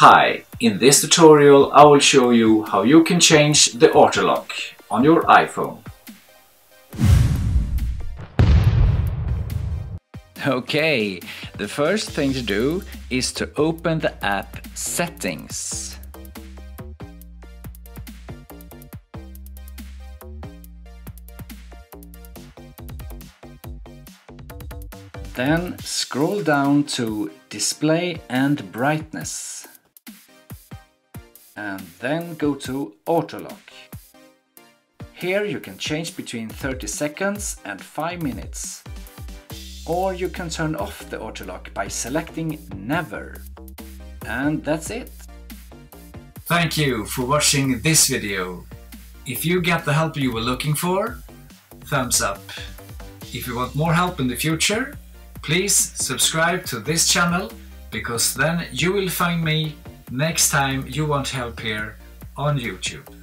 Hi, in this tutorial I will show you how you can change the auto lock on your iPhone. Okay, the first thing to do is to open the app Settings. Then scroll down to Display and Brightness. And then go to Auto Lock. Here you can change between 30 seconds and 5 minutes. Or you can turn off the auto lock by selecting Never. And that's it. Thank you for watching this video. If you get the help you were looking for, thumbs up. If you want more help in the future, please subscribe to this channel because then you will find me next time you want help here on YouTube.